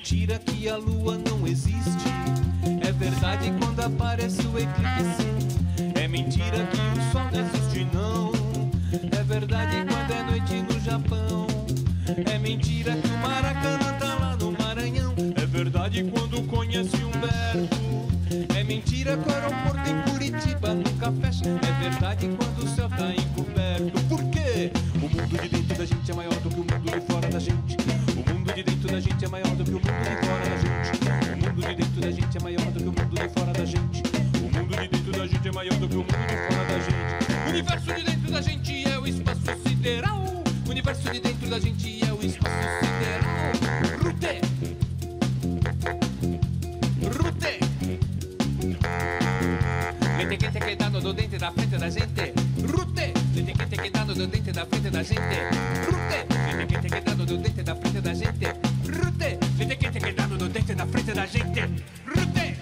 mentira que a lua não existe. É verdade quando aparece o eclipse. É mentira que o sol não existe, não. É verdade quando é noite no Japão. É mentira que o Maracanã tá lá no Maranhão. É verdade quando conhece Humberto. É mentira que o aeroporto em Curitiba nunca fecha. É verdade quando o céu tá encoberto. Por quê? O mundo de dentro da gente é maior do que o mundo de fora da gente dentro da gente é maior do que o mundo de fora da gente. O mundo de dentro da gente é maior do que o mundo de fora da gente. O mundo de dentro da gente é maior do que o mundo de fora da gente. O universo de dentro da gente é o espaço sideral. O universo de dentro da gente é o espaço sideral. Rute! Rute! Gente que te quedando do dente da frente da gente. Rute! Gente que te quedando do dente da frente da gente. Rute! Gente que te quedando do dente da frente da gente gente, na frente da gente. Rute!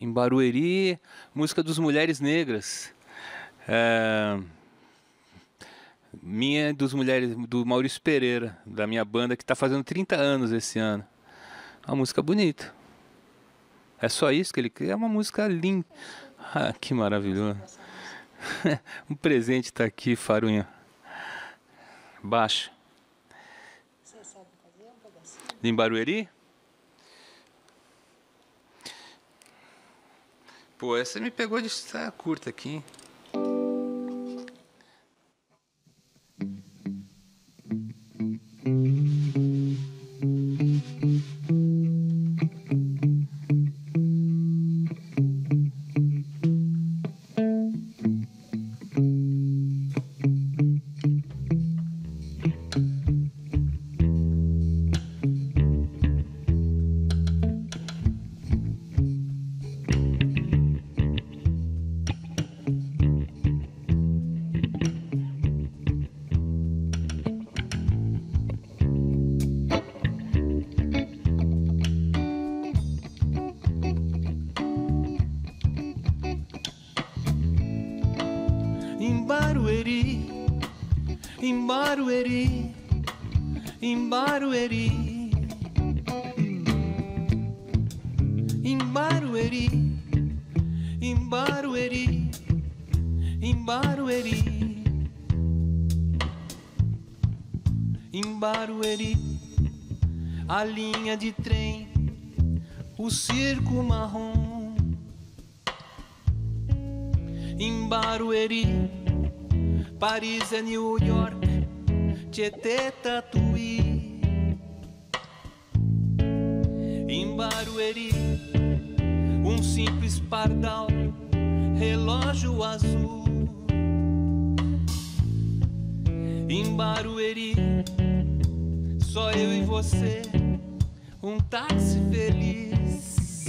Em Barueri, música dos Mulheres Negras. É... Minha dos mulheres do Maurício Pereira, da minha banda, que está fazendo 30 anos esse ano. Uma música bonita. É só isso que ele quer. É uma música linda. Ah, que maravilhoso. um presente está aqui, Farunha. baixo Você sabe fazer um pedacinho? De Pô, essa me pegou de estar curta aqui, hein? Londres é New York, Tietê, Tatuí, em Barueri, um simples pardal, relógio azul. Em Barueri, só eu e você, um táxi feliz.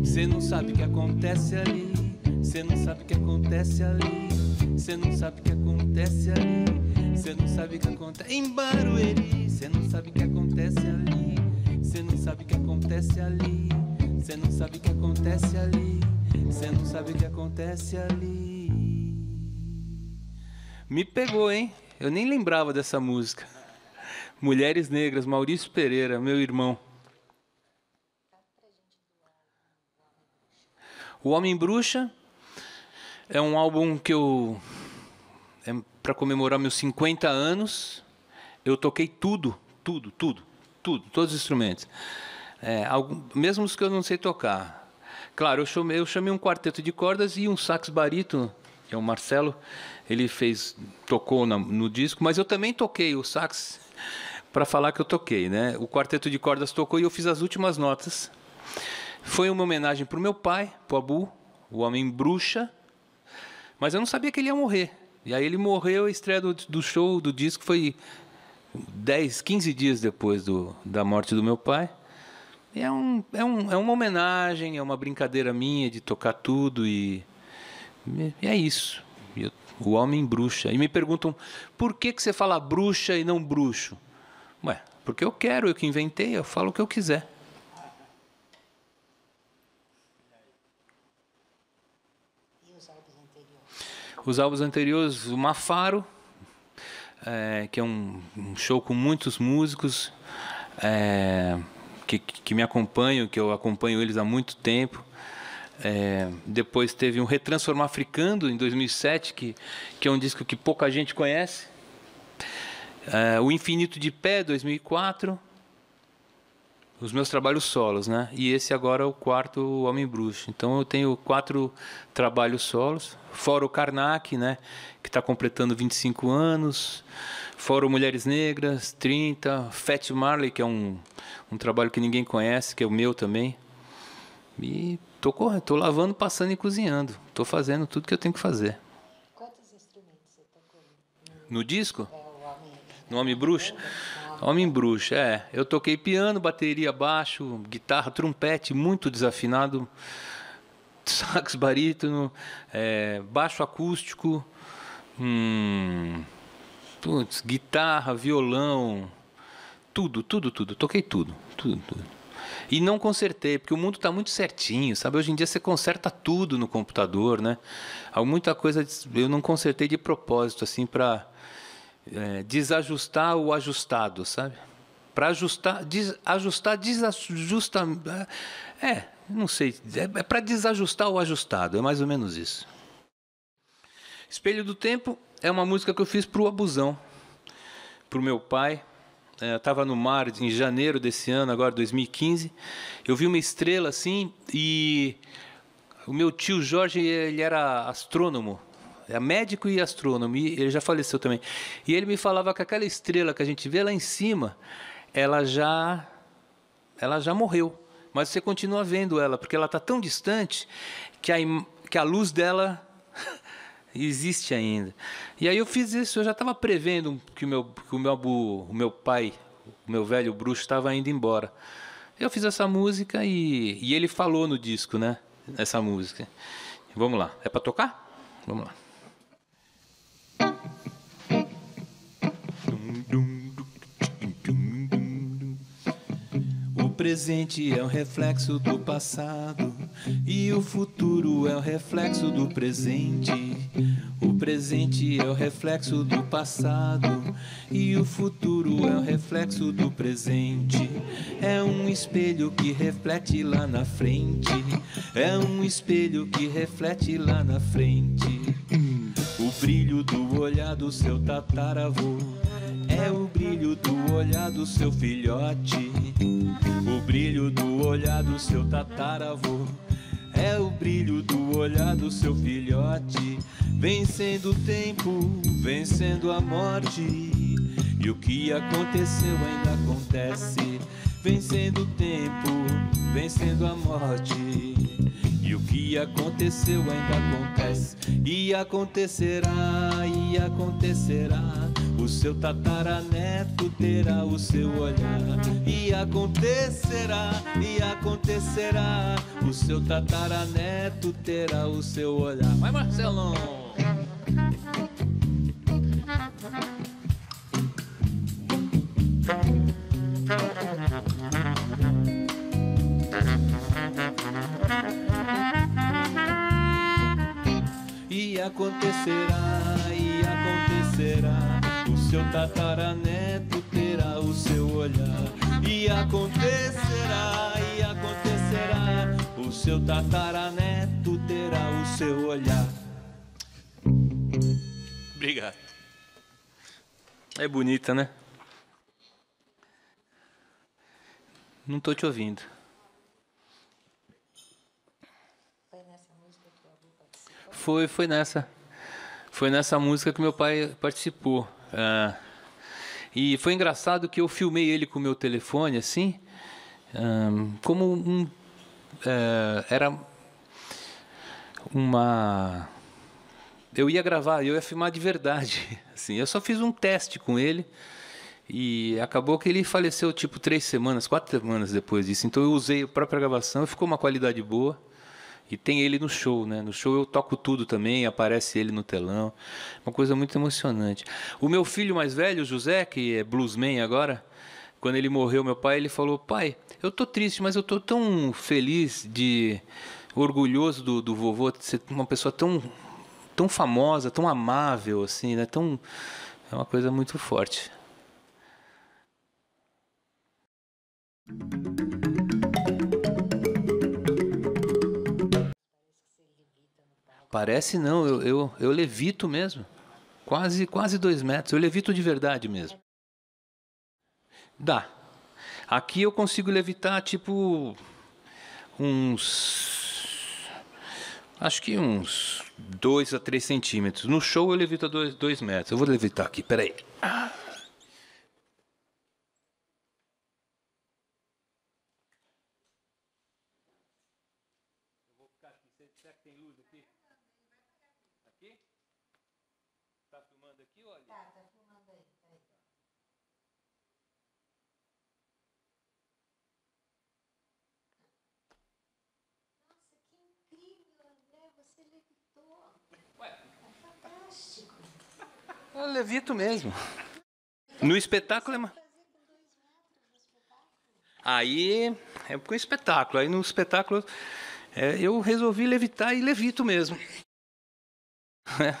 Você não sabe o que acontece ali, você não sabe o que acontece ali. Cê não sabe o que acontece ali. Cê não sabe o que acontece em Barueri. Cê não sabe o que acontece ali. Cê não sabe o que acontece ali. Cê não sabe o que acontece ali. Cê não sabe o que acontece ali. Me pegou, hein? Eu nem lembrava dessa música. Mulheres Negras, Maurício Pereira, meu irmão. O Homem Bruxa é um álbum que eu. É para comemorar meus 50 anos. Eu toquei tudo, tudo, tudo, tudo, todos os instrumentos. É, algum, mesmo os que eu não sei tocar. Claro, eu chamei, eu chamei um quarteto de cordas e um sax barítono, que é o Marcelo. Ele fez, tocou na, no disco, mas eu também toquei o sax para falar que eu toquei, né? O quarteto de cordas tocou e eu fiz as últimas notas. Foi uma homenagem para o meu pai, para o Abu, o homem bruxa, mas eu não sabia que ele ia morrer. E aí ele morreu, a estreia do, do show, do disco, foi 10, 15 dias depois do, da morte do meu pai. E é, um, é, um, é uma homenagem, é uma brincadeira minha de tocar tudo e, e é isso. Eu, o homem bruxa. E me perguntam, por que, que você fala bruxa e não bruxo? Ué, porque eu quero, eu que inventei, eu falo o que eu quiser. Os álbuns anteriores, o Mafaro, é, que é um, um, show com muitos músicos é, que, que me acompanham, que eu acompanho eles há muito tempo. É, depois teve um Retransformar Africando em 2007, que, que é um disco que pouca gente conhece. É, o Infinito de Pé, 2004 os meus trabalhos solos, né? E esse agora é o quarto Homem Bruxo. Então eu tenho quatro trabalhos solos, fora o Karnak, né? Que está completando 25 anos, fora o Mulheres Negras, 30, Fat Marley, que é um, um trabalho que ninguém conhece, que é o meu também. E tô correndo, tô lavando, passando e cozinhando. Tô fazendo tudo que eu tenho que fazer. Quantos instrumentos você tocou? No disco? É, o homem... No Homem Bruxo? Homem Bruxa, é. Eu toquei piano, bateria, baixo, guitarra, trompete, muito desafinado, sax barítono, é, baixo acústico, hum, putz, guitarra, violão, tudo, tudo, tudo. Toquei tudo, tudo, tudo. E não consertei, porque o mundo está muito certinho, sabe? Hoje em dia você conserta tudo no computador, né? Há muita coisa eu não consertei de propósito, assim, para é, desajustar o ajustado, sabe? Para ajustar, des, ajustar, desajustar. É, não sei, é, é para desajustar o ajustado, é mais ou menos isso. Espelho do Tempo é uma música que eu fiz para o Abusão, para o meu pai. É, Estava no mar em janeiro desse ano, agora 2015. Eu vi uma estrela assim e o meu tio Jorge ele era astrônomo é médico e astrônomo, e ele já faleceu também. E ele me falava que aquela estrela que a gente vê lá em cima, ela já ela já morreu, mas você continua vendo ela, porque ela está tão distante que a, que a luz dela existe ainda. E aí eu fiz isso, eu já estava prevendo que o meu, que o meu, o meu pai, o meu velho bruxo, estava indo embora. Eu fiz essa música e, e ele falou no disco, né? Essa música. Vamos lá. É para tocar? Vamos lá. Presente é um reflexo do passado e o futuro é o reflexo do presente. O presente é o reflexo do passado e o futuro é o reflexo do presente. É um espelho que reflete lá na frente. É um espelho que reflete lá na frente. O brilho do olhar do seu tataravô é o brilho do olhar do seu filhote. O brilho do olhar do seu tataravô. É o brilho do olhar do seu filhote. Vencendo o tempo, vencendo a morte. E o que aconteceu ainda acontece. Vencendo o tempo, vencendo a morte. E o que aconteceu ainda acontece. E acontecerá, e acontecerá. O seu tataraneto terá o seu olhar. E acontecerá, e acontecerá. O seu tataraneto terá o seu olhar. Vai, Marcelão! E acontecerá tataraneto terá o seu olhar. E acontecerá, e acontecerá. O seu tataraneto terá o seu olhar. Obrigado. É bonita, né? Não tô te ouvindo. Foi nessa música que o avô participou? Foi, foi nessa. Foi nessa música que meu pai participou. Ah, e foi engraçado que eu filmei ele com o meu telefone, assim, ah, como um. eh, era uma. Eu ia gravar, eu ia filmar de verdade. Assim, eu só fiz um teste com ele. E acabou que ele faleceu tipo três semanas, quatro semanas depois disso. Então eu usei a própria gravação ficou uma qualidade boa. E tem ele no show, né? No show eu toco tudo também, aparece ele no telão. Uma coisa muito emocionante. O meu filho mais velho, José, que é bluesman agora, quando ele morreu, meu pai, ele falou: Pai, eu tô triste, mas eu tô tão feliz de. orgulhoso do, do vovô de ser uma pessoa tão, tão famosa, tão amável, assim, né? Tão, é uma coisa muito forte. Parece não, eu, eu, eu levito mesmo. Quase, quase dois metros. Eu levito de verdade mesmo. Dá. Aqui eu consigo levitar tipo uns. Acho que uns 2 a 3 centímetros. No show eu levito a 2 metros. Eu vou levitar aqui, peraí. Ah. Será que tem luz aqui? Aqui? Tá filmando aqui, olha? Tá, tá filmando aí. Peraí. Nossa, que incrível, André. Você levitou. Ué, É fantástico. Eu levito mesmo. No espetáculo é. Aí é com espetáculo. Aí no espetáculo é, eu resolvi levitar e levito mesmo. É.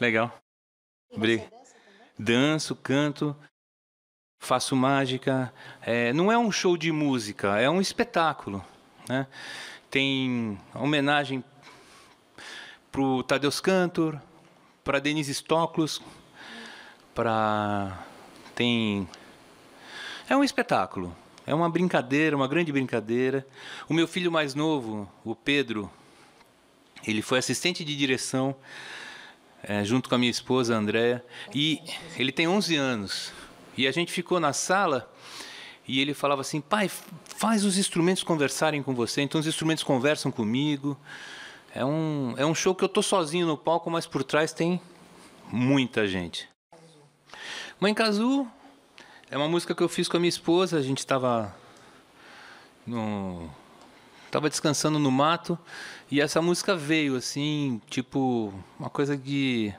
Legal. Também? Danço, canto, faço mágica. É, não é um show de música, é um espetáculo. Né? Tem homenagem pro Tadeusz Cantor, para Denise Stoklos, para tem é um espetáculo, é uma brincadeira, uma grande brincadeira. O meu filho mais novo, o Pedro, ele foi assistente de direção é, junto com a minha esposa, Andréa, e ele tem 11 anos. E a gente ficou na sala e ele falava assim: pai, faz os instrumentos conversarem com você. Então os instrumentos conversam comigo. É um, é um show que eu tô sozinho no palco, mas por trás tem muita gente. Mãe Cazu é uma música que eu fiz com a minha esposa. A gente estava no tava descansando no mato e essa música veio assim, tipo, uma coisa de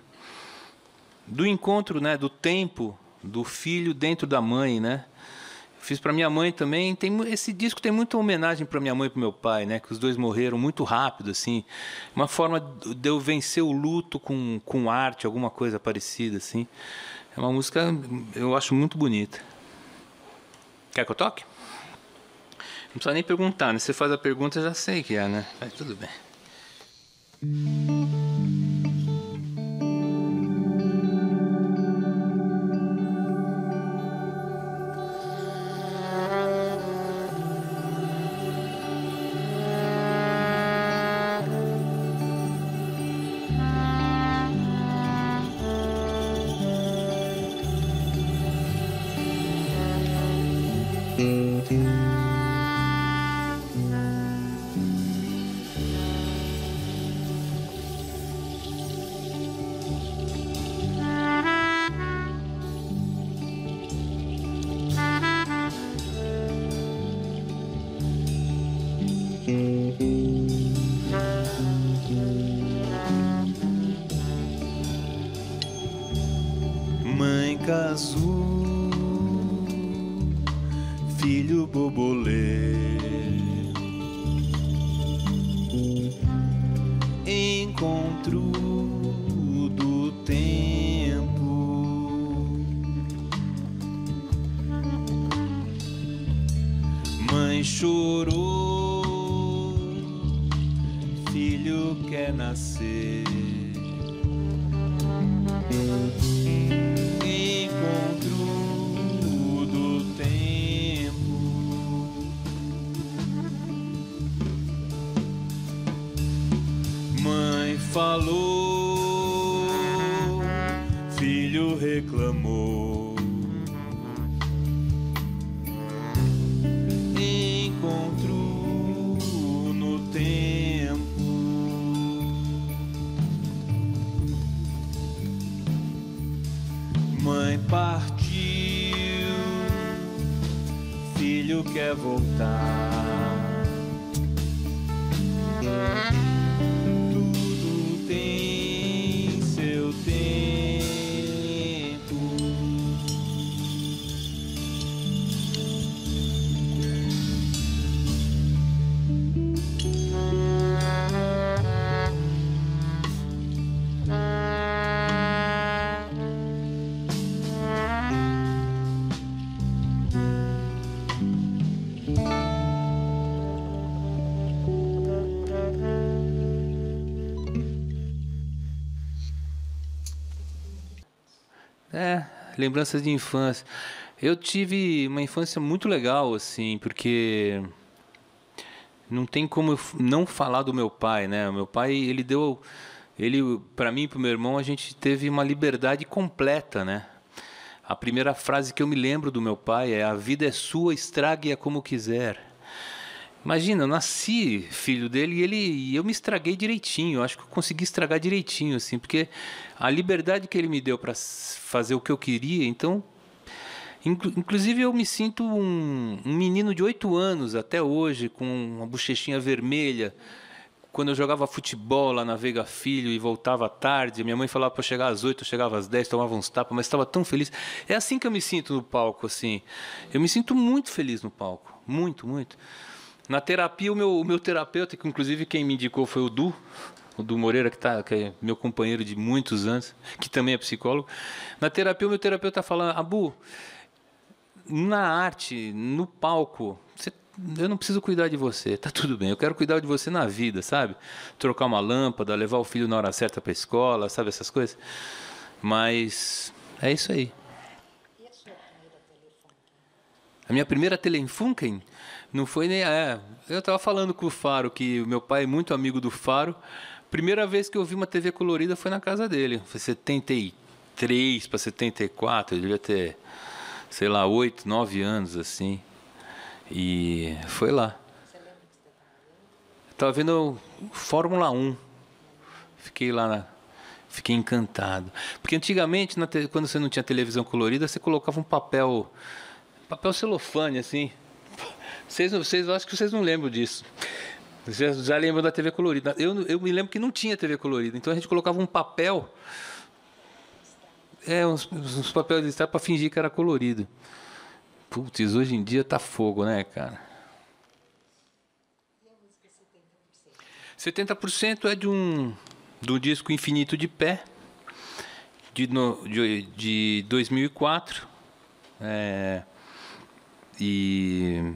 do encontro, né, do tempo do filho dentro da mãe, né? Fiz para minha mãe também. Tem esse disco tem muita homenagem para minha mãe e para meu pai, né? Que os dois morreram muito rápido, assim. Uma forma de eu vencer o luto com, com arte, alguma coisa parecida, assim. É uma música eu acho muito bonita. Quer que eu toque? Não precisa nem perguntar, né? Você faz a pergunta, eu já sei que é, né? Mas tudo bem. Lembranças de infância. Eu tive uma infância muito legal, assim, porque não tem como não falar do meu pai, né? O meu pai, ele deu, ele, para mim e para meu irmão, a gente teve uma liberdade completa, né? A primeira frase que eu me lembro do meu pai é: "A vida é sua, estrague-a como quiser". Imagina, eu nasci filho dele e ele e eu me estraguei direitinho. Eu acho que eu consegui estragar direitinho, assim, porque a liberdade que ele me deu para fazer o que eu queria, então. inclu- Inclusive, eu me sinto um, um menino de oito anos até hoje, com uma bochechinha vermelha. Quando eu jogava futebol lá na Veiga Filho e voltava tarde, minha mãe falava para chegar às oito, eu chegava às dez, tomava uns tapas, mas estava tão feliz. É assim que eu me sinto no palco, assim. Eu me sinto muito feliz no palco, muito, muito. Na terapia, o meu, o meu terapeuta, que inclusive quem me indicou foi o Du, o Du Moreira, que, tá, que é meu companheiro de muitos anos, que também é psicólogo. Na terapia, o meu terapeuta fala, Abu, na arte, no palco, você- eu não preciso cuidar de você, tá tudo bem. Eu quero cuidar de você na vida, sabe? Trocar uma lâmpada, levar o filho na hora certa para a escola, sabe essas coisas. Mas é isso aí. E a sua primeira telefone? A minha primeira Telefunken não foi nem. É, eu estava falando com o Faro, que meu pai é muito amigo do Faro. Primeira vez que eu vi uma TV colorida foi na casa dele. Foi 73 para 74, eu devia ter, sei lá, 8, 9 anos assim. E foi lá. Estava vendo? Fórmula 1. Fiquei lá na. Fiquei encantado. Porque antigamente, te- quando você não tinha televisão colorida, você colocava um papel. Papel celofane, assim. Vocês, vocês, eu acho que vocês não lembram disso. Vocês já lembram da TV colorida. Eu, eu me lembro que não tinha TV colorida. Então a gente colocava um papel. É, uns, uns papéis de estar para fingir que era colorido. Putz, hoje em dia tá fogo, né, cara? E a música 70%? 70% é de um do disco Infinito de Pé, de, no, de, de 2004. É, e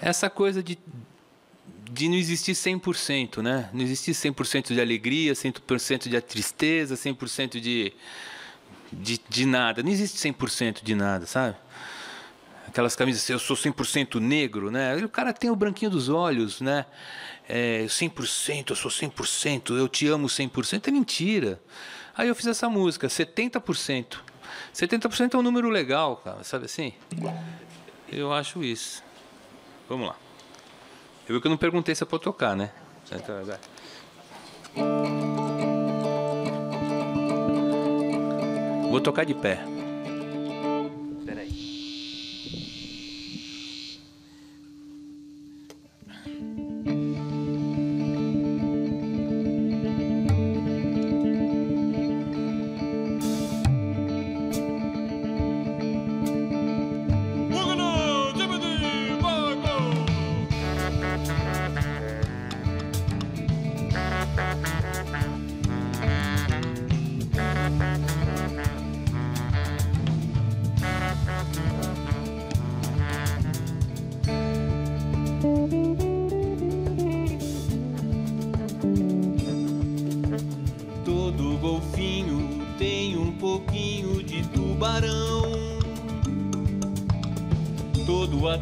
essa coisa de, de não existir 100%, né? Não existir 100% de alegria, 100% de tristeza, 100% de, de, de nada. Não existe 100% de nada, sabe? aquelas camisas, eu sou 100% negro, né? O cara tem o branquinho dos olhos, né? É, 100%, eu sou 100%, eu te amo 100%, é mentira. Aí eu fiz essa música, 70%. 70% é um número legal, cara, sabe assim? Eu acho isso. Vamos lá. Eu vi que eu não perguntei se é pra tocar, né? Então, vai. Vou tocar de pé.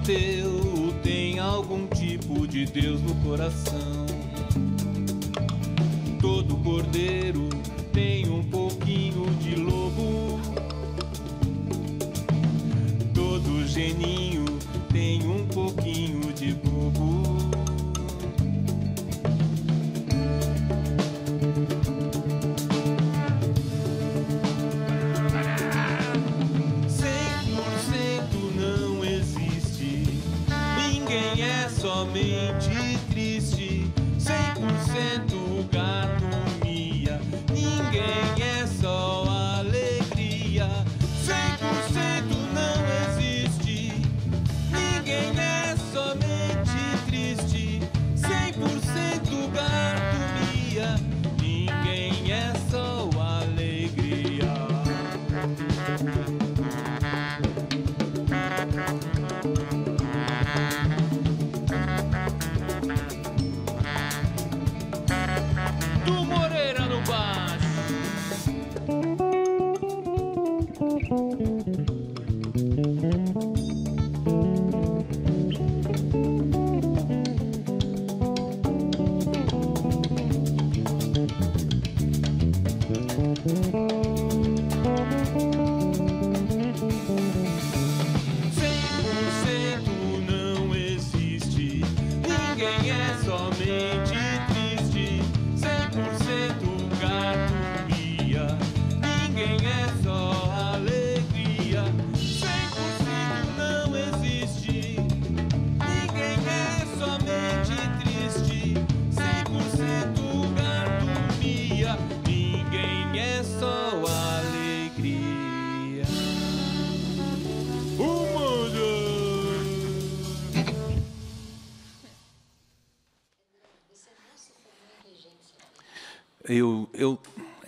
Todo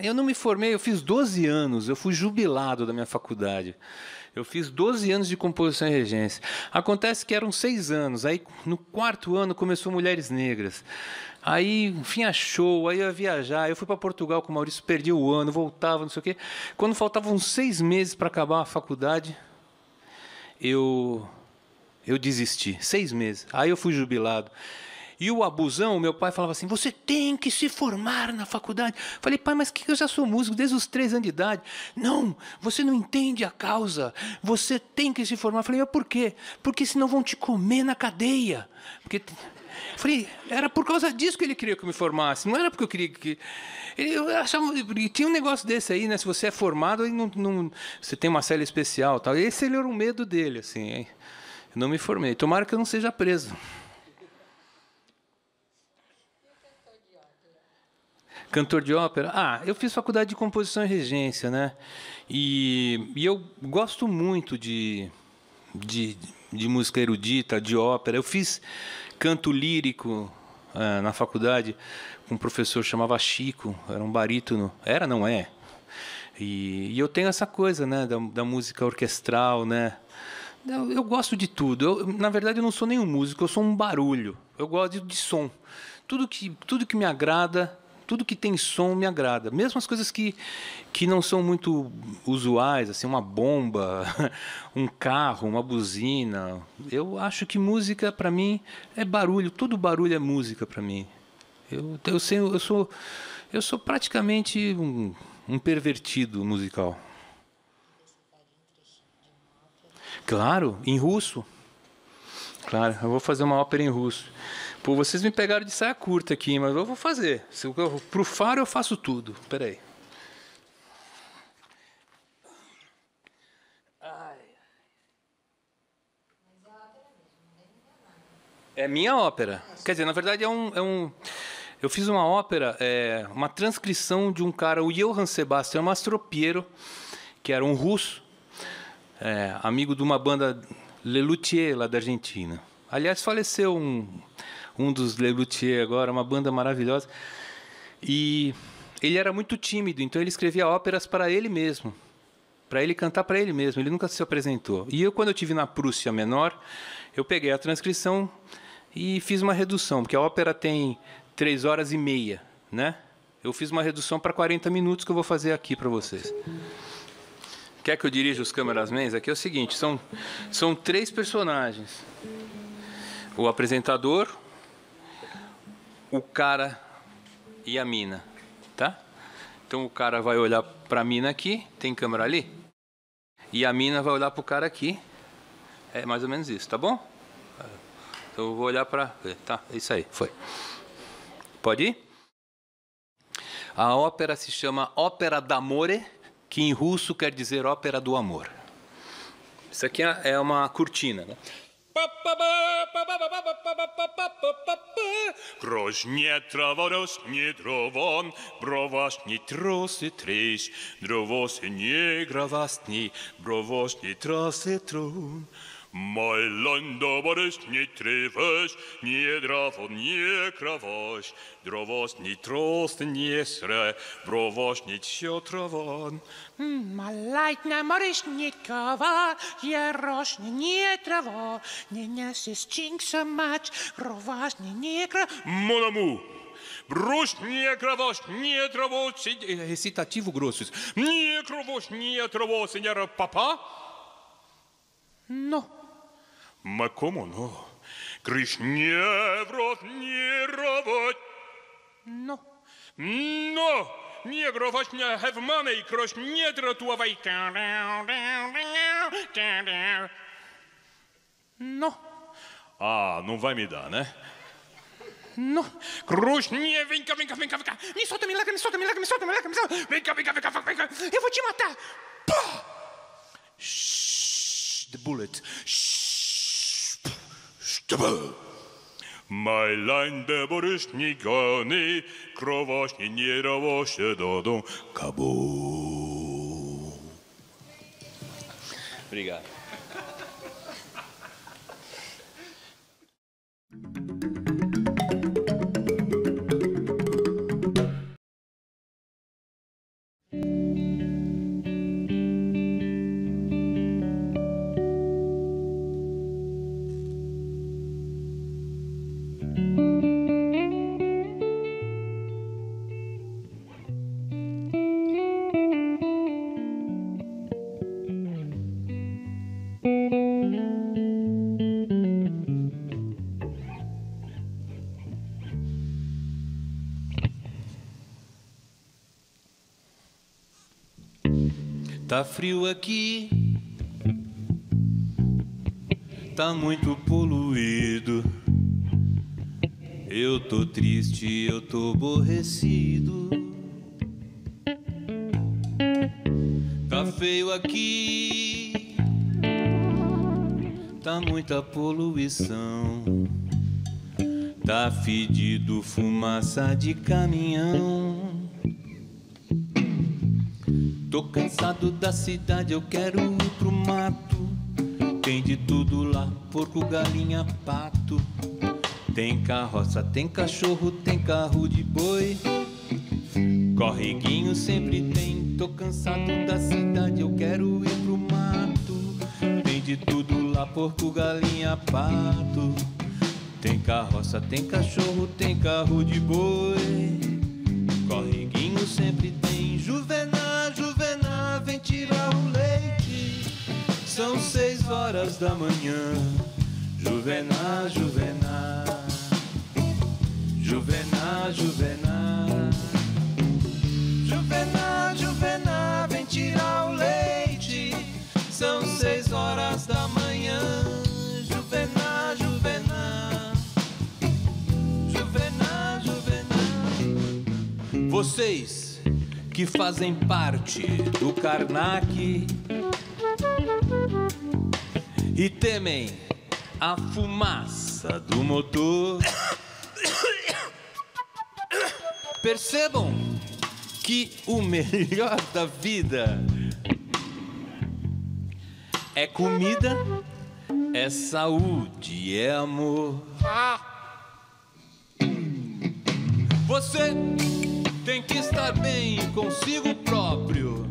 eu não me formei, eu fiz 12 anos, eu fui jubilado da minha faculdade. Eu fiz 12 anos de composição e regência. Acontece que eram seis anos, aí no quarto ano começou Mulheres Negras. Aí, enfim, a show, aí eu ia viajar. Eu fui para Portugal com o Maurício, perdi o ano, voltava, não sei o quê. Quando faltavam seis meses para acabar a faculdade, eu eu desisti. Seis meses. Aí eu fui jubilado. E o abusão, meu pai falava assim: você tem que se formar na faculdade. Falei, pai, mas que eu já sou músico desde os três anos de idade. Não, você não entende a causa. Você tem que se formar. Falei, mas por quê? Porque senão vão te comer na cadeia. Porque Falei, era por causa disso que ele queria que eu me formasse, não era porque eu queria que. Ele, eu achava, tinha um negócio desse aí, né? Se você é formado, aí não, não, você tem uma cela especial. Tal. Esse era um medo dele, assim. Eu não me formei. Tomara que eu não seja preso. Cantor de ópera? Ah, eu fiz faculdade de composição e regência, né? E, e eu gosto muito de, de, de música erudita, de ópera. Eu fiz canto lírico ah, na faculdade com um professor chamava Chico, era um barítono. Era, não é? E, e eu tenho essa coisa, né, da, da música orquestral, né? Eu, eu gosto de tudo. Eu, na verdade, eu não sou nenhum músico, eu sou um barulho. Eu gosto de, de som. Tudo que, tudo que me agrada, tudo que tem som me agrada. Mesmo as coisas que, que não são muito usuais, assim, uma bomba, um carro, uma buzina. Eu acho que música, para mim, é barulho. Todo barulho é música para mim. Eu, eu, sei, eu, sou, eu sou praticamente um, um pervertido musical. Claro, em russo. Claro, eu vou fazer uma ópera em russo. Pô, vocês me pegaram de saia curta aqui, mas eu vou fazer. Se eu, pro faro eu faço tudo. Peraí. É minha ópera. Quer dizer, na verdade é um. É um eu fiz uma ópera, é, uma transcrição de um cara, o Johann Sebastian Mastropiero, que era um russo, é, amigo de uma banda Lelutier lá da Argentina. Aliás, faleceu um, um dos Lelutier agora, uma banda maravilhosa. E ele era muito tímido, então ele escrevia óperas para ele mesmo, para ele cantar para ele mesmo. Ele nunca se apresentou. E eu, quando eu tive na Prússia Menor, eu peguei a transcrição e fiz uma redução, porque a ópera tem três horas e meia, né? Eu fiz uma redução para 40 minutos que eu vou fazer aqui para vocês. Quer que eu dirija os câmeras-mens? Aqui é o seguinte, são, são três personagens. O apresentador, o cara e a mina, tá? Então o cara vai olhar pra mina aqui, tem câmera ali? E a mina vai olhar pro cara aqui. É mais ou menos isso, tá bom? Então eu vou olhar pra... Tá, é isso aí, foi. Pode ir? A ópera se chama Ópera d'Amore, que em russo quer dizer Ópera do Amor. Isso aqui é uma cortina, né? Groźnie traworos nie drowon, browaśni trosy tryś, drowosy nie grawastni, browośni trosy trun. Moj lando borys nie tryweś, nie drawon nie krawoś, drowosni trosy nie sre, browośni ciotrawon. Малайтна моришникова, я рожня не трава, не нясис чинкса мач, ровашня не кра... Mon amour, Broche, nie krawoś, nie trawoś, recitativo grosso. isso. Nie krawoś, nie trawoś, senhora papa? No, Ma como no? Gryś nie wrot, nie rowoć. no, No, nie grować, nie have money, kroś nie drotułowaj. no, Ah, não vai me dar, né? no. Cruz, nie, vem cá, vem cá, vem cá, vem cá. Me solta, me larga, me solta, me larga, me solta, me larga, me solta. Vem cá, vem cá, vem cá, vem cá. Eu vou te matar. Shh, the bullet. Shh, My line de boryśnikany, krowaśnie nie rało się dodą, kabu. Obrigado. Tá frio aqui, tá muito poluído. Eu tô triste, eu tô aborrecido. Tá feio aqui, tá muita poluição. Tá fedido fumaça de caminhão. Tô cansado da cidade, eu quero ir pro mato. Tem de tudo lá, porco, galinha, pato. Tem carroça, tem cachorro, tem carro de boi. Correguinho sempre tem. Tô cansado da cidade, eu quero ir pro mato. Tem de tudo lá, porco, galinha, pato. Tem carroça, tem cachorro, tem carro de boi. Horas da manhã. Juvena, Juvena. Juvena, Juvena. Juvena, Juvena, vem tirar o leite. São seis horas da manhã. Juvena, Juvena. Juvena, Juvena. Vocês que fazem parte do Karnak e temem a fumaça do motor. Percebam que o melhor da vida é comida, é saúde, é amor. Você tem que estar bem consigo próprio.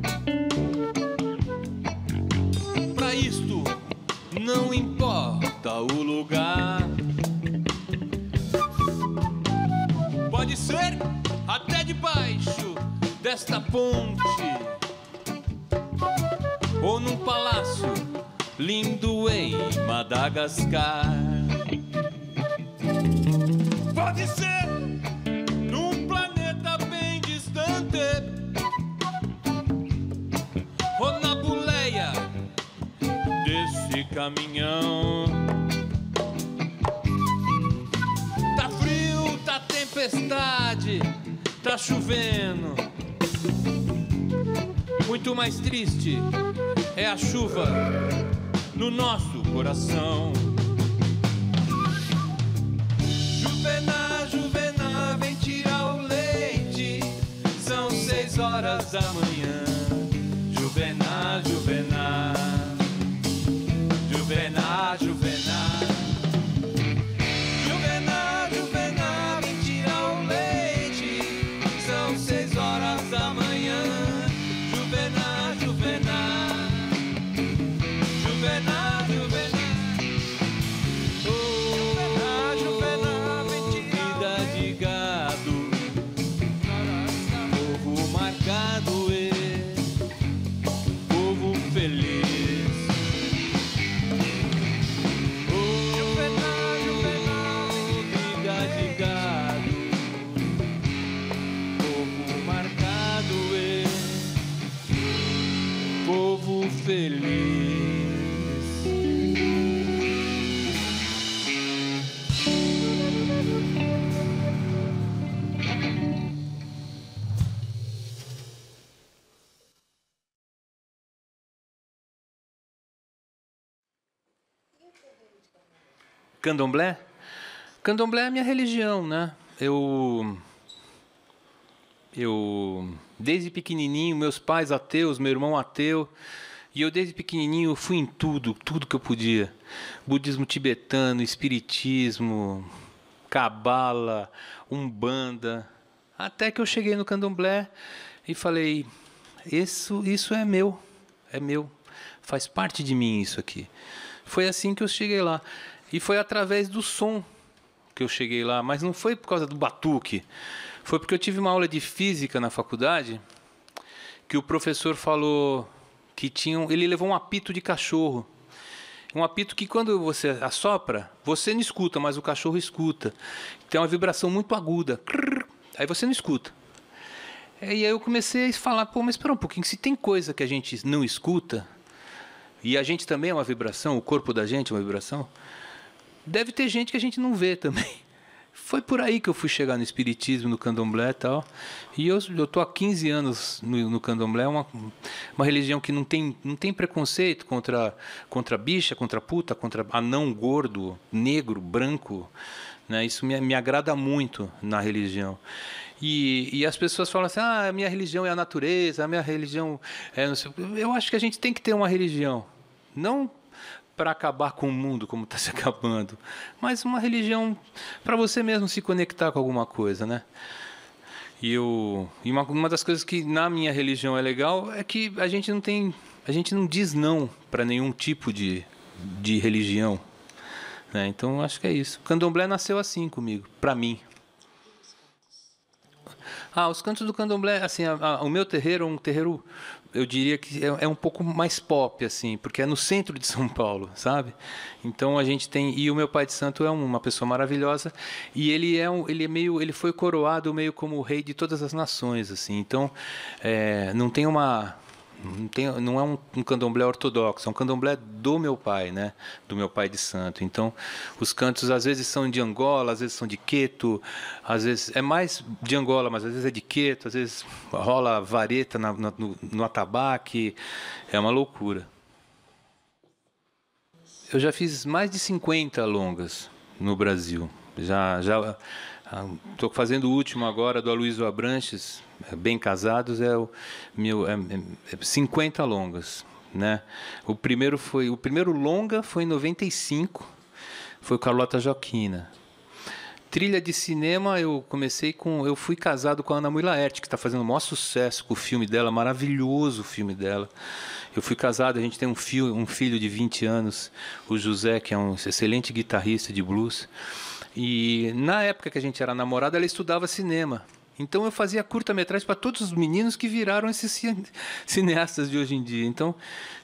Para isto, não importa o lugar. Pode ser até debaixo desta ponte. ou num palácio lindo em Madagascar. Pode ser caminhão. Tá frio, tá tempestade, tá chovendo. Muito mais triste é a chuva no nosso coração. Juvena, Juvena, vem tirar o leite. São seis horas da manhã. Juvena, Juvena. Candomblé? Candomblé é a minha religião, né? Eu eu desde pequenininho, meus pais ateus, meu irmão ateu, e eu desde pequenininho fui em tudo, tudo que eu podia. Budismo tibetano, espiritismo, cabala, umbanda, até que eu cheguei no Candomblé e falei: "Isso, isso é meu, é meu, faz parte de mim isso aqui". Foi assim que eu cheguei lá. E foi através do som que eu cheguei lá, mas não foi por causa do batuque. Foi porque eu tive uma aula de física na faculdade que o professor falou que tinha, um- ele levou um apito de cachorro. Um apito que quando você assopra, você não escuta, mas o cachorro escuta. Tem uma vibração muito aguda. Aí você não escuta. E aí eu comecei a falar, pô, mas espera um pouquinho, se tem coisa que a gente não escuta, e a gente também é uma vibração, o corpo da gente é uma vibração, deve ter gente que a gente não vê também. Foi por aí que eu fui chegar no espiritismo, no candomblé e tal. E eu eu tô há 15 anos no, no candomblé, uma, uma religião que não tem, não tem preconceito contra contra bicha, contra puta, contra anão gordo, negro, branco, né? Isso me, me agrada muito na religião. E, e as pessoas falam assim: "Ah, a minha religião é a natureza, a minha religião é não sei o quê." Eu acho que a gente tem que ter uma religião. Não para acabar com o mundo como está se acabando, mas uma religião para você mesmo se conectar com alguma coisa, né? E, eu, e uma, uma das coisas que na minha religião é legal é que a gente não tem, a gente não diz não para nenhum tipo de, de religião, né? Então acho que é isso. Candomblé nasceu assim comigo, para mim. Ah, os cantos do candomblé, assim, a- a- o meu terreiro é um terreiro, eu diria que é, é um pouco mais pop, assim, porque é no centro de São Paulo, sabe? Então a gente tem e o meu pai de santo é uma pessoa maravilhosa e ele é um, ele é meio, ele foi coroado meio como o rei de todas as nações, assim. Então é, não tem uma não, tem, não é um, um candomblé ortodoxo, é um candomblé do meu pai, né? Do meu pai de santo. Então, os cantos às vezes são de Angola, às vezes são de Queto, às vezes é mais de Angola, mas às vezes é de Queto, às vezes rola vareta na, na- no, no atabaque, é uma loucura. Eu já fiz mais de 50 longas no Brasil. Já já estou fazendo o último agora do Aloysio Abranches, é, Bem Casados é o meu é, é, é 50 longas, né? O primeiro foi o primeiro longa foi em 95, foi Carlota Joquina. Trilha de cinema, eu comecei com. Eu fui casado com a Ana Mui Laerte, que está fazendo o maior sucesso com o filme dela, maravilhoso o filme dela. Eu fui casado, a gente tem um filho, um filho de 20 anos, o José, que é um excelente guitarrista de blues. E na época que a gente era namorado, ela estudava cinema. Então eu fazia curta-metragem para todos os meninos que viraram esses ci- cineastas de hoje em dia. Então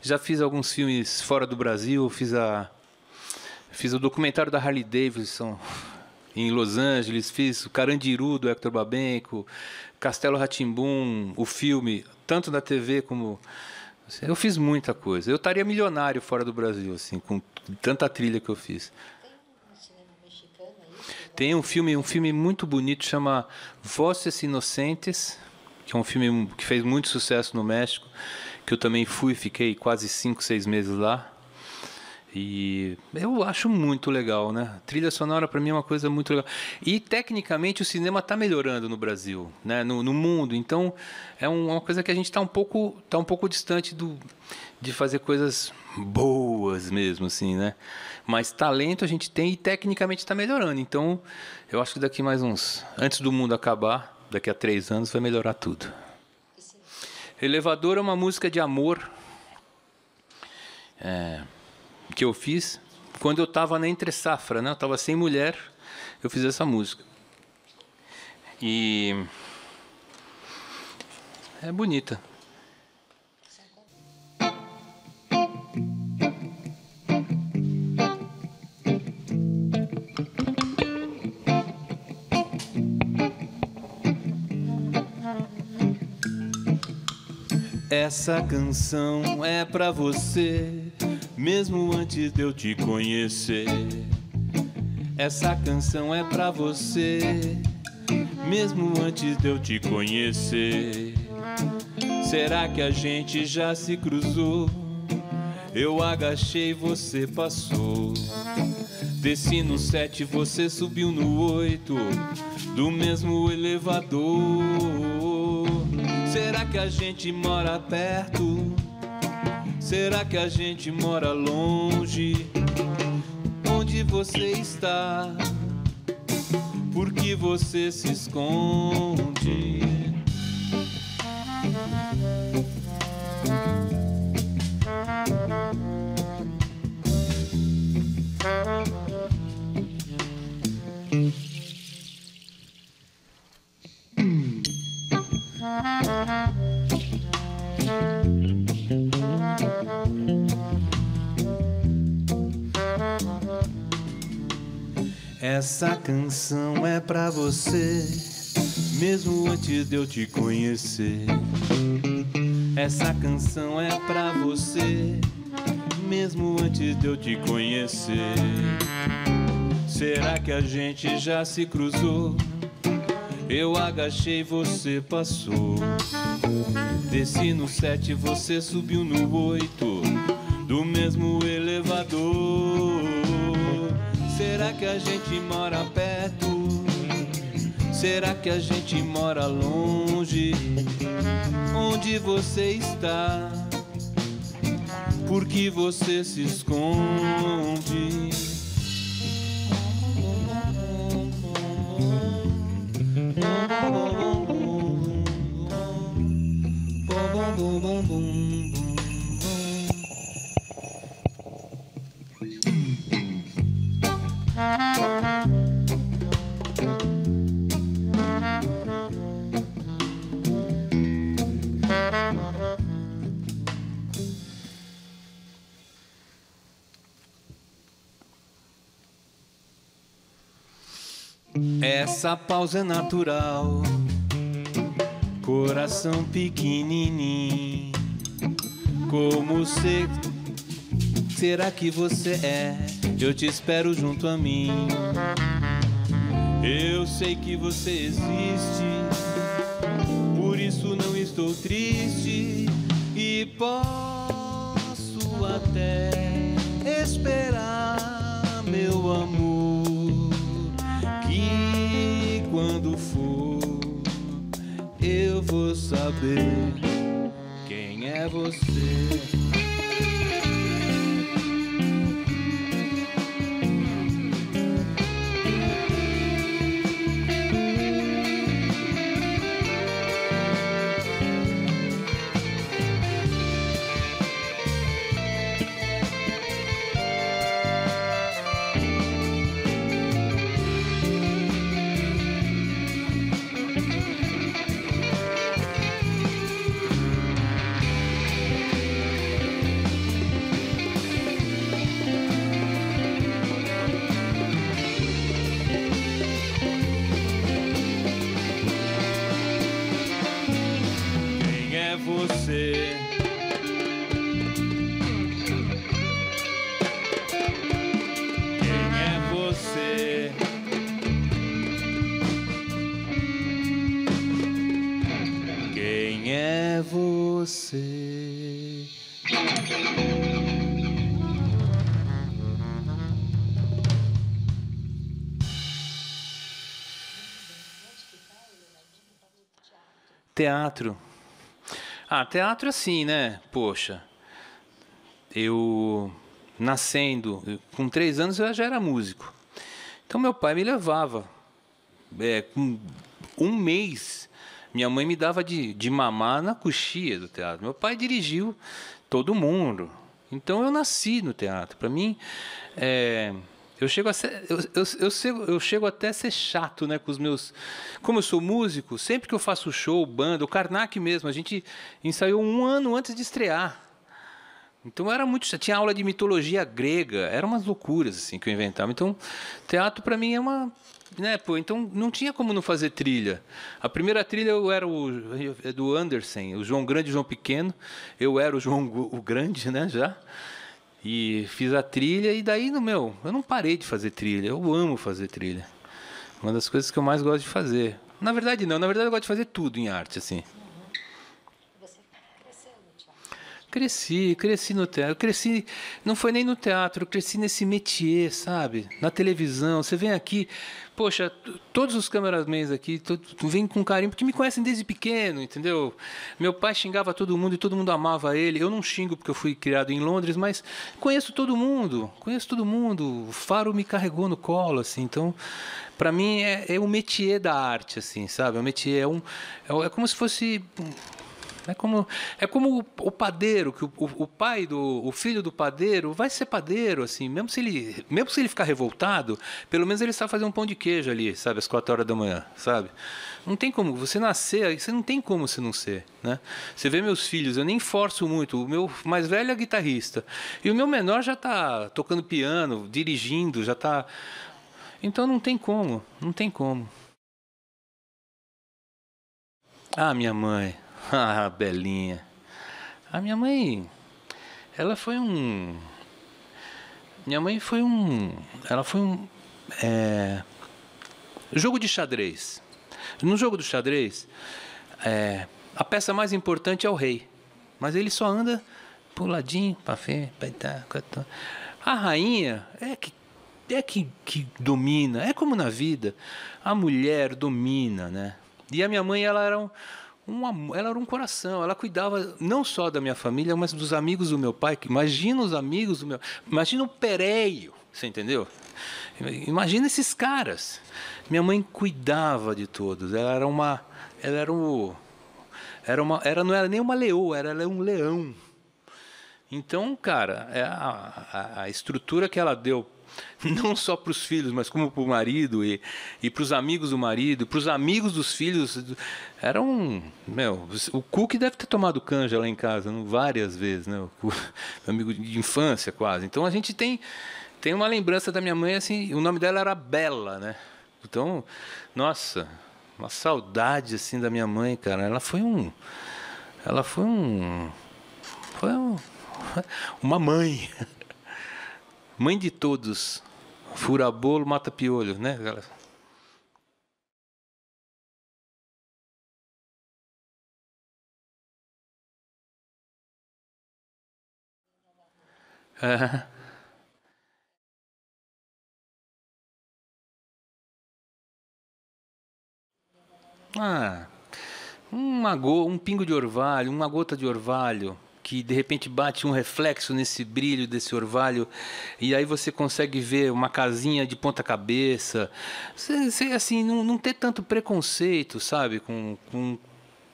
já fiz alguns filmes fora do Brasil, fiz a fiz o documentário da Harley Davidson em Los Angeles, fiz o Carandiru do Hector Babenco, Castelo Ratimbum, o filme, tanto na TV como eu fiz muita coisa. Eu estaria milionário fora do Brasil assim, com tanta trilha que eu fiz. No cinema mexicano, é isso? Tem um filme, um filme muito bonito chama Voces Inocentes, que é um filme que fez muito sucesso no México, que eu também fui, fiquei quase cinco, seis meses lá. E eu acho muito legal, né? Trilha sonora para mim é uma coisa muito legal. E tecnicamente o cinema está melhorando no Brasil, né? No, no mundo. Então é um- uma coisa que a gente está um pouco, tá um pouco distante do, de fazer coisas boas mesmo, assim, né? Mas talento a gente tem e tecnicamente está melhorando. Então eu acho que daqui mais uns, antes do mundo acabar, daqui a três anos vai melhorar tudo. Elevador é uma música de amor é, que eu fiz quando eu estava na entre safra, né? Eu estava sem mulher, eu fiz essa música. E é bonita. Essa canção é pra você, mesmo antes de eu te conhecer. Essa canção é pra você, mesmo antes de eu te conhecer. Será que a gente já se cruzou? Eu agachei, você passou. Desci no sete, você subiu no oito, do mesmo elevador. Será que a gente mora perto? Será que a gente mora longe? Onde você está? Por que você se esconde? Essa canção é pra você, mesmo antes de eu te conhecer. Essa canção é pra você, mesmo antes de eu te conhecer. Será que a gente já se cruzou? Eu agachei, você passou. Desci no sete, você subiu no oito, do mesmo elevador. Será que a gente mora perto? Será que a gente mora longe? Onde você está? Por que você se esconde? Essa pausa é natural, coração pequenininho. Como se será que você é? Eu te espero junto a mim. Eu sei que você existe, por isso não estou triste e posso até esperar, meu amor, for eu vou saber quem é você. Teatro. Ah, teatro assim, né? Poxa, eu nascendo, com três anos eu já era músico. Então meu pai me levava. É, com um mês, minha mãe me dava de, de mamar na coxia do teatro. Meu pai dirigiu todo mundo. Então eu nasci no teatro. Para mim, é, eu chego a ser, eu, eu, eu, chego, eu chego até a ser chato, né, com os meus. Como eu sou músico, sempre que eu faço show, banda, o Karnak mesmo, a gente ensaiou um ano antes de estrear. Então era muito, tinha aula de mitologia grega, eram umas loucuras assim que eu inventava. Então, teatro para mim é uma, né, pô, então não tinha como não fazer trilha. A primeira trilha eu era o é do Anderson, o João Grande e o João Pequeno. Eu era o João o Grande, né, já. E fiz a trilha e daí no meu, eu não parei de fazer trilha. Eu amo fazer trilha. Uma das coisas que eu mais gosto de fazer. Na verdade não, na verdade eu gosto de fazer tudo em arte assim. Cresci, cresci no teatro. Cresci, não foi nem no teatro, cresci nesse métier, sabe? Na televisão. Você vem aqui, poxa, todos os cameramans aqui vêm com carinho, porque me conhecem desde pequeno, entendeu? Meu pai xingava todo mundo e todo mundo amava ele. Eu não xingo porque eu fui criado em Londres, mas conheço todo mundo, conheço todo mundo. O Faro me carregou no colo, assim. Então, para mim é, é o métier da arte, assim, sabe? O métier, é, um, é, é como se fosse é como, é como o padeiro, que o, o, pai do o filho do padeiro vai ser padeiro, assim, mesmo se ele, mesmo se ele ficar revoltado, pelo menos ele sabe fazer um pão de queijo ali, sabe, às quatro horas da manhã, sabe? Não tem como você nascer, você não tem como você não ser, né? Você vê meus filhos, eu nem forço muito. O meu mais velho é guitarrista e o meu menor já está tocando piano, dirigindo, já está. Então não tem como, não tem como. Ah, minha mãe. Ah, Belinha. A minha mãe, ela foi um. Minha mãe foi um. Ela foi um. É, jogo de xadrez. No jogo do xadrez, é, a peça mais importante é o rei. Mas ele só anda puladinho para frente, para A rainha é que é que, que domina, é como na vida. A mulher domina, né? E a minha mãe, ela era um, um, ela era um coração, ela cuidava não só da minha família, mas dos amigos do meu pai. Imagina os amigos do meu. Imagina o Pereio, você entendeu? Imagina esses caras. Minha mãe cuidava de todos. Ela era uma. Ela era um. Era uma, era, não era nem uma leoa, era, era um leão. Então, cara, é a, a, a estrutura que ela deu não só para os filhos, mas como para o marido e, e para os amigos do marido, para os amigos dos filhos. Era um. Meu, o Cook deve ter tomado canja lá em casa várias vezes, né? O amigo de infância quase. Então a gente tem, tem uma lembrança da minha mãe, assim, o nome dela era Bela, né? Então, nossa, uma saudade assim da minha mãe, cara. Ela foi um. Ela foi um. Foi um, uma mãe. Mãe de todos. Fura bolo, mata piolho, né, galera? Ah, uma go, um pingo de orvalho, uma gota de orvalho, que de repente bate um reflexo nesse brilho desse orvalho e aí você consegue ver uma casinha de ponta cabeça. Você, assim não, não ter tanto preconceito sabe com, com,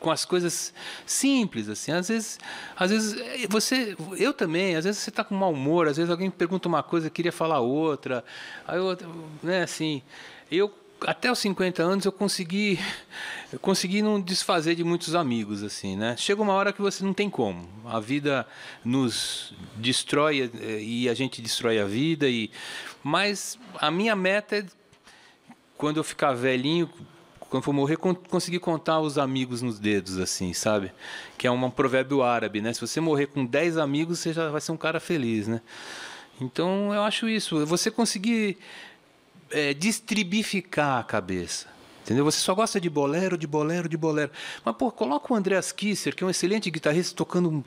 com as coisas simples assim. Às vezes às vezes eh, você eu também às vezes você está com mau humor às vezes alguém pergunta uma coisa queria falar outra aí eu, né assim eu até os 50 anos eu consegui eu consegui não desfazer de muitos amigos assim, né? Chega uma hora que você não tem como. A vida nos destrói eh, e a gente destrói a vida e mas a minha meta é quando eu ficar velhinho, quando for morrer, conseguir contar os amigos nos dedos, assim, sabe? Que é um provérbio árabe, né? Se você morrer com 10 amigos, você já vai ser um cara feliz, né? Então, eu acho isso. Você conseguir é, distribificar a cabeça. Entendeu? Você só gosta de bolero, de bolero, de bolero. Mas, pô, coloca o Andreas Kisser, que é um excelente guitarrista, tocando um,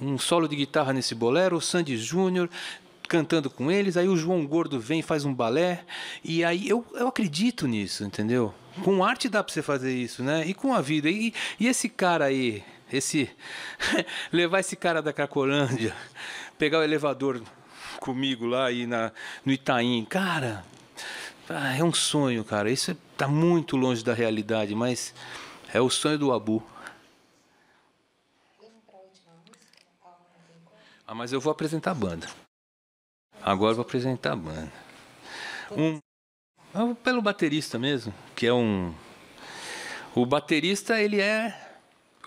um solo de guitarra nesse bolero, o Sandy Júnior cantando com eles, aí o João Gordo vem faz um balé, e aí eu, eu acredito nisso, entendeu? Com arte dá pra você fazer isso, né? E com a vida. E, e esse cara aí, esse. levar esse cara da Cracolândia, pegar o elevador comigo lá aí na, no Itaim. Cara, ah, é um sonho, cara. Isso tá muito longe da realidade, mas é o sonho do Abu. Ah, mas eu vou apresentar a banda. Agora eu vou apresentar a banda. Um, ah, pelo baterista mesmo, que é um. O baterista ele é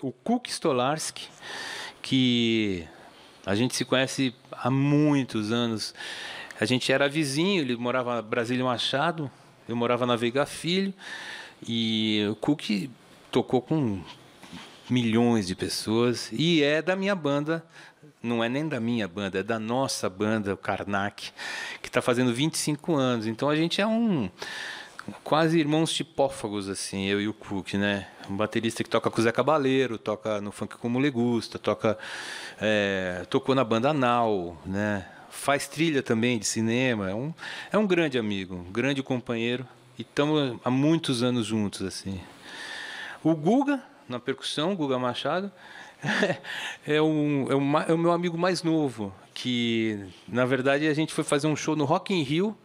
o Kuk Stolarski, que a gente se conhece há muitos anos. A gente era vizinho, ele morava em Brasília Machado, eu morava na Veiga Filho, e o Cook tocou com milhões de pessoas e é da minha banda, não é nem da minha banda, é da nossa banda, o Karnak, que está fazendo 25 anos. Então a gente é um quase irmãos tipófagos assim, eu e o Cook, né? Um baterista que toca com o Zé Cabaleiro, toca no funk como Le Gusta, toca é, tocou na banda Nau, né? Faz trilha também de cinema, é um é um grande amigo, um grande companheiro e estamos há muitos anos juntos assim. O Guga, na percussão, Guga Machado, é, um, é, um, é o meu amigo mais novo, que na verdade a gente foi fazer um show no Rock in Rio.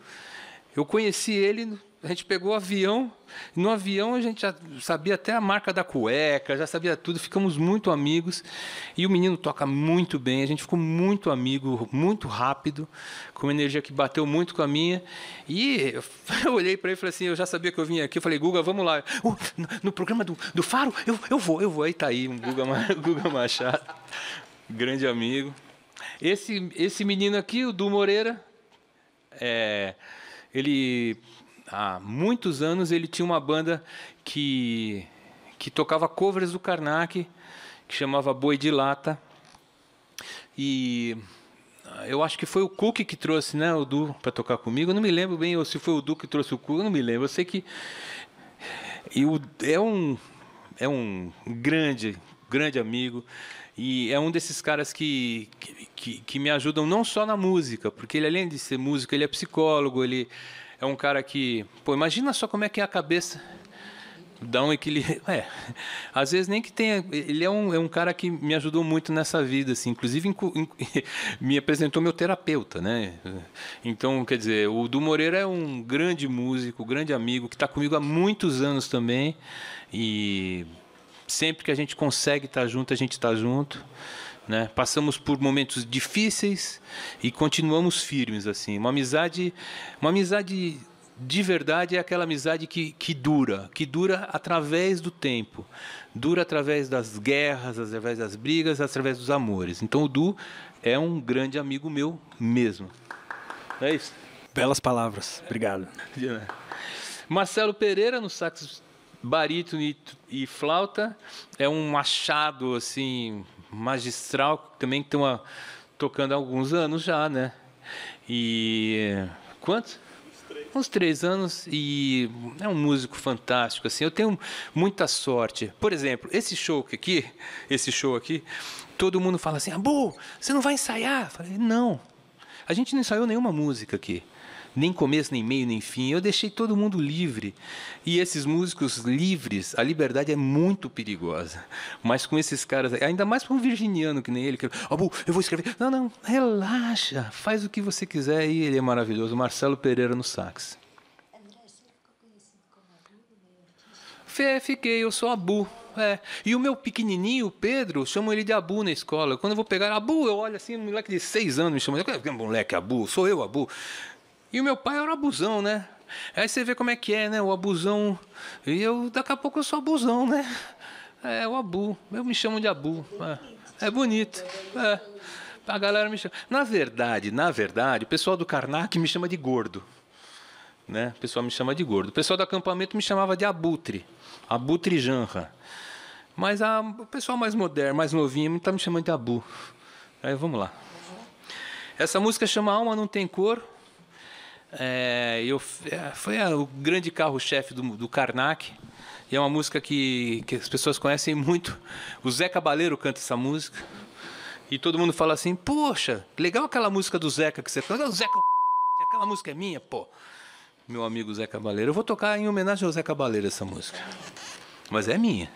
Eu conheci ele, a gente pegou o avião, no avião a gente já sabia até a marca da cueca, já sabia tudo, ficamos muito amigos. E o menino toca muito bem, a gente ficou muito amigo, muito rápido, com uma energia que bateu muito com a minha. E eu, olhei para ele e falei assim: eu já sabia que eu vinha aqui. Eu falei, Guga, vamos lá. "Uh, no, programa do, do Faro, eu, eu vou, eu vou. Aí tá aí, um Guga, Guga Machado, grande amigo. Esse, esse menino aqui, o Du Moreira, é, ele há muitos anos ele tinha uma banda que que tocava covers do Karnak, que chamava Boi de Lata. E eu acho que foi o Cook que trouxe, né, o Du para tocar comigo. Eu não me lembro bem ou se foi o Du que trouxe o Cook, eu não me lembro. Eu sei que e o, é um é um grande grande amigo e é um desses caras que, que, que me ajudam não só na música, porque ele além de ser músico, ele é psicólogo, ele é um cara que, pô, imagina só como é que é a cabeça dá um equilíbrio. É, às vezes nem que tenha. Ele é um, é um cara que me ajudou muito nessa vida, assim. Inclusive me apresentou meu terapeuta, né? Então, quer dizer, o Du Moreira é um grande músico, grande amigo que está comigo há muitos anos também e sempre que a gente consegue estar junto, a gente está junto. Né? Passamos por momentos difíceis e continuamos firmes assim. Uma amizade, uma amizade de verdade é aquela amizade que, que dura, que dura através do tempo, dura através das guerras, através das brigas, através dos amores. Então o Du é um grande amigo meu mesmo. É isso? Belas palavras. Obrigado. Marcelo Pereira no sax barítono e, e flauta é um achado assim magistral também que uma tocando há alguns anos já, né? E quantos? Uns três anos e é um músico fantástico assim. Eu tenho muita sorte. Por exemplo, esse show aqui, esse show aqui, todo mundo fala assim: "Abu, você não vai ensaiar?" Eu falei: "Não. A gente não ensaiou nenhuma música aqui. Nem começo, nem meio, nem fim. Eu deixei todo mundo livre. E esses músicos livres, a liberdade é muito perigosa. Mas com esses caras, ainda mais para um virginiano que nem ele, que, Abu, eu vou escrever. Não, não, relaxa, faz o que você quiser e ele é maravilhoso. Marcelo Pereira no sax. Fé, fiquei, eu sou Abu. É. E o meu pequenininho, o Pedro, chamam ele de Abu na escola. Quando eu vou pegar Abu, eu olho assim, um moleque de seis anos me chama. "Que Moleque, Abu, sou eu, Abu. E o meu pai era o abusão, né? Aí você vê como é que é, né? O abusão. E eu, daqui a pouco, eu sou abusão, né? É, o Abu. Eu me chamo de Abu. É, é bonito. É. A galera me chama. Na verdade, na verdade, o pessoal do Karnak me chama de gordo né? O pessoal me chama de gordo. O pessoal do acampamento me chamava de abutre, abutre janra. Mas a, o pessoal mais moderno, mais novinho, está me chamando de abu. Aí vamos lá. Essa música chama Alma Não Tem Cor. É, eu, é, foi a- o grande carro-chefe do, do Karnak. E é uma música que, que as pessoas conhecem muito. O Zé Cabaleiro canta essa música. E todo mundo fala assim: Poxa, legal aquela música do Zeca que você canta. O Zeca, aquela música é minha, pô. Meu amigo Zé Cabaleiro. Eu vou tocar em homenagem ao Zé Cabaleiro essa música. Mas é minha.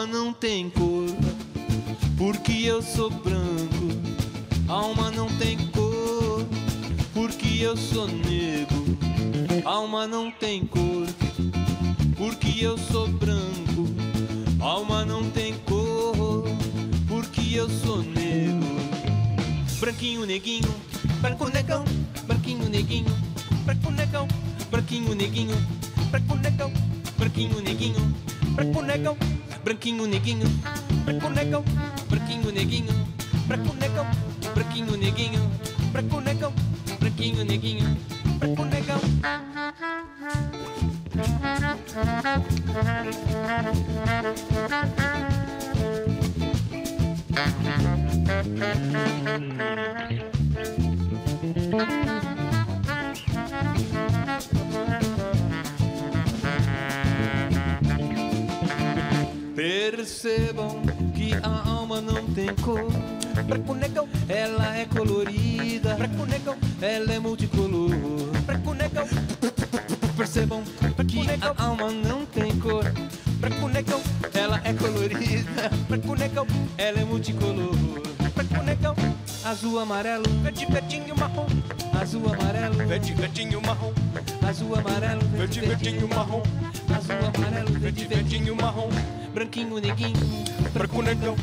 Alma não tem cor, porque eu sou branco. Alma não tem cor, porque eu sou negro. Alma não tem cor, porque eu sou branco. Alma não tem cor, porque eu sou negro. Branquinho, neguinho, branco, negão, branquinho, neguinho, branco, negão, branquinho, neguinho, branco, negão, branquinho, neguinho, branco, negão, branquinho, neguinho, branco, negão, branquinho, neguinho, branco, negão, branquinho, neguinho, branco, negão, branquinho, neguinho, branco, negão. Percebam que a alma não tem cor. Ela é colorida, ela é multicolor. Percebam que a alma não tem cor. Ela é colorida, ela é multicolor. Branco, negão, Azul, amarelo, verde, verdinho, marrom, azul, amarelo, verde, verdinho, marrom, azul, amarelo, verde, verdinho, marrom, azul, amarelo, verde, verdinho, marrom, branquinho, neguinho, branco, negão,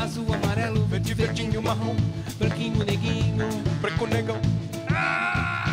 azul, amarelo, verde, verdinho, marrom, branquinho, neguinho. branco, negão. Thank